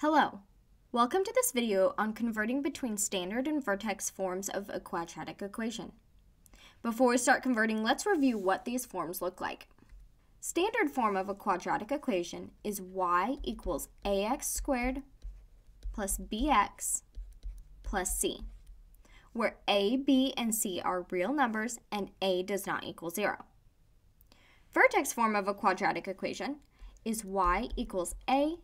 Hello, welcome to this video on converting between standard and vertex forms of a quadratic equation. Before we start converting, let's review what these forms look like. Standard form of a quadratic equation is y equals ax squared plus bx plus c, where a, b, and c are real numbers and a does not equal 0. Vertex form of a quadratic equation is y equals a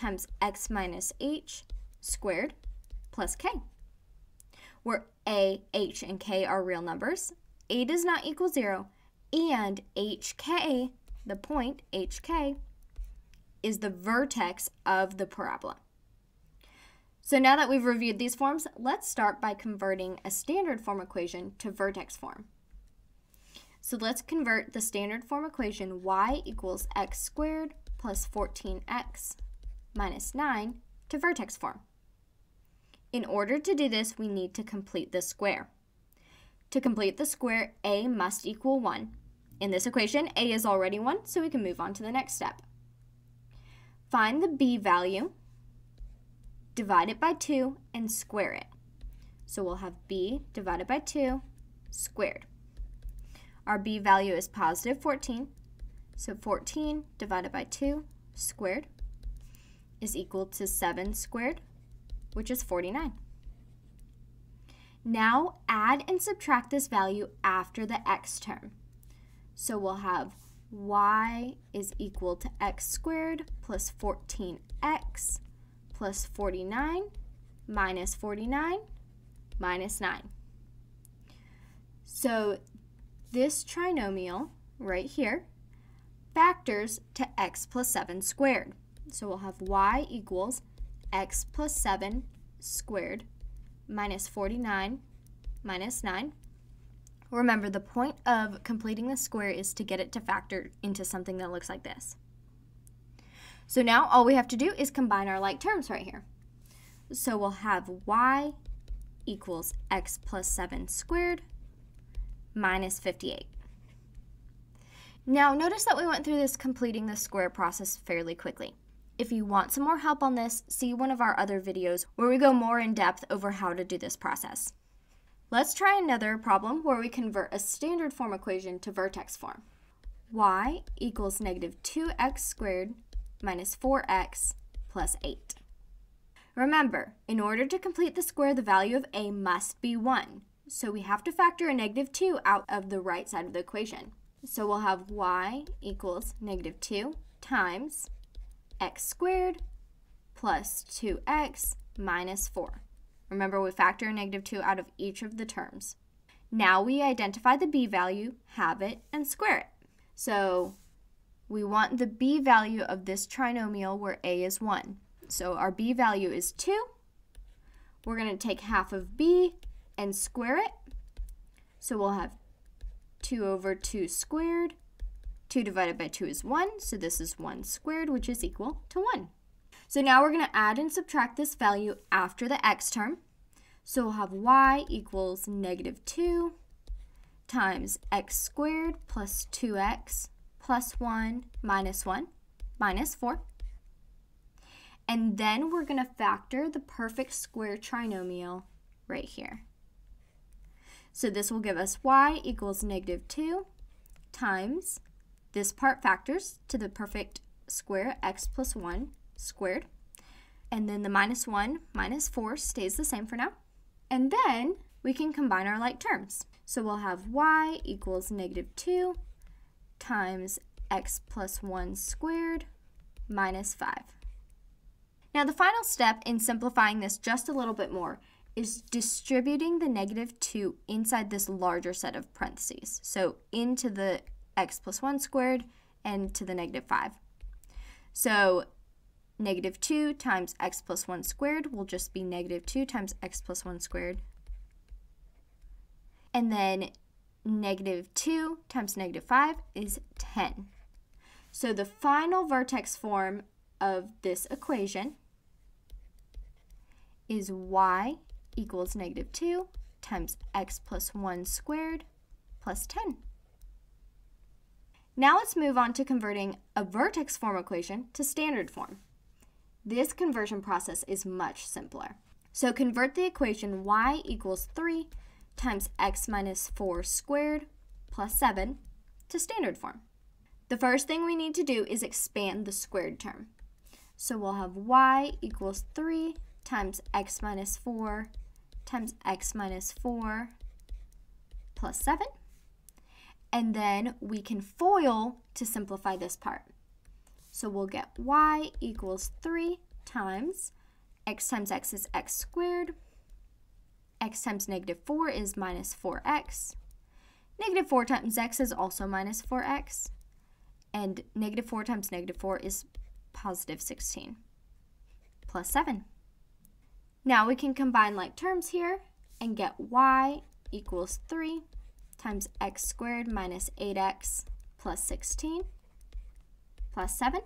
times x minus h squared plus k, where a, h, and k are real numbers, a does not equal 0, and hk, the point hk, is the vertex of the parabola. So now that we've reviewed these forms, let's start by converting a standard form equation to vertex form. So let's convert the standard form equation y equals x squared plus 14x minus 9 to vertex form. In order to do this, we need to complete the square. To complete the square, a must equal 1. In this equation, a is already 1, so we can move on to the next step. Find the b value, divide it by 2, and square it. So we'll have b divided by 2 squared. Our b value is positive 14, so 14 divided by 2 squared is equal to 7 squared, which is 49. Now add and subtract this value after the x term. So we'll have y is equal to x squared plus 14x plus 49 minus 49 minus 9. So this trinomial right here factors to x plus 7 squared. So we'll have y equals x plus 7 squared minus 49 minus 9. Remember, the point of completing the square is to get it to factor into something that looks like this. So now all we have to do is combine our like terms right here. So we'll have y equals x plus 7 squared minus 58. Now notice that we went through this completing the square process fairly quickly. If you want some more help on this, see one of our other videos where we go more in depth over how to do this process. Let's try another problem where we convert a standard form equation to vertex form. y equals negative 2x squared minus 4x plus 8. Remember, in order to complete the square, the value of a must be 1. So we have to factor a negative 2 out of the right side of the equation. So we'll have y equals negative 2 times x squared plus 2x minus 4. Remember, we factor a negative 2 out of each of the terms. Now we identify the b value, halve it, and square it. So we want the b value of this trinomial where a is 1. So our b value is 2. We're going to take half of b and square it. So we'll have 2 over 2 squared 2 divided by 2 is 1, so this is 1 squared, which is equal to 1. So now we're going to add and subtract this value after the x term. So we'll have y equals negative 2 times x squared plus 2x plus 1 minus 1 minus 4. And then we're going to factor the perfect square trinomial right here. So this will give us y equals negative 2 times this part factors to the perfect square x plus 1 squared. And then the minus 1 minus 4 stays the same for now. And then we can combine our like terms. So we'll have y equals negative 2 times x plus 1 squared minus 5. Now the final step in simplifying this just a little bit more is distributing the negative 2 inside this larger set of parentheses. So into the x plus 1 squared and to the negative 5. So negative 2 times x plus 1 squared will just be negative 2 times x plus 1 squared. And then negative 2 times negative 5 is 10. So the final vertex form of this equation is y equals negative 2 times x plus 1 squared plus 10. Now let's move on to converting a vertex form equation to standard form. This conversion process is much simpler. So convert the equation y equals 3 times x minus 4 squared plus 7 to standard form. The first thing we need to do is expand the squared term. So we'll have y equals 3 times x minus 4 times x minus 4 plus 7. And then we can FOIL to simplify this part. So we'll get y equals 3 times x times x is x squared. x times negative 4 is minus 4x. Negative 4 times x is also minus 4x. And negative 4 times negative 4 is positive 16 plus 7. Now we can combine like terms here and get y equals 3 times x squared minus 8x plus 16 plus 7.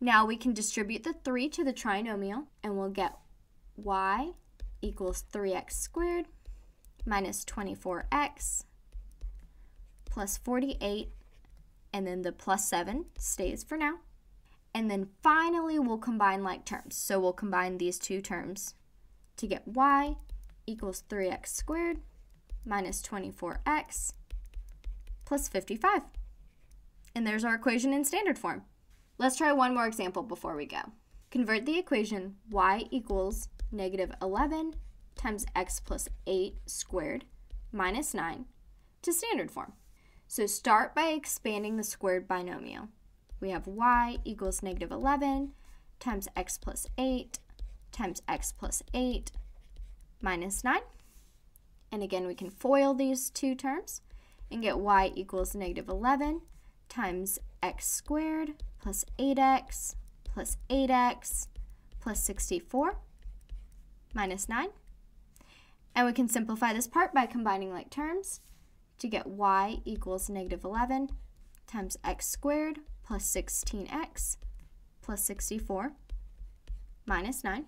Now we can distribute the 3 to the trinomial and we'll get y equals 3x squared minus 24x plus 48 and then the plus 7 stays for now. And then finally we'll combine like terms. So we'll combine these two terms to get y equals 3x squared minus 24x plus 55. And there's our equation in standard form. Let's try one more example before we go. Convert the equation y equals negative 11 times x plus 8 squared minus 9 to standard form. So start by expanding the squared binomial. We have y equals negative 11 times x plus 8 times x plus 8 minus 9. And again, we can FOIL these two terms and get y equals negative 11 times x squared plus 8x plus 8x plus 64 minus 9. And we can simplify this part by combining like terms to get y equals negative 11 times x squared plus 16x plus 64 minus 9.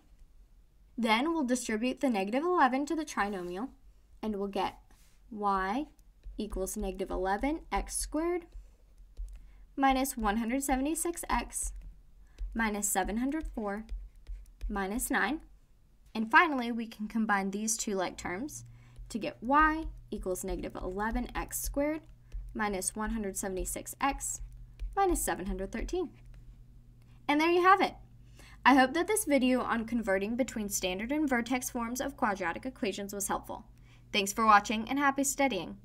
Then we'll distribute the negative 11 to the trinomial and we'll get y equals negative 11 x squared minus 176x minus 704 minus 9. And finally, we can combine these two like terms to get y equals negative 11x squared minus 176x minus 713. And there you have it. I hope that this video on converting between standard and vertex forms of quadratic equations was helpful. Thanks for watching and happy studying!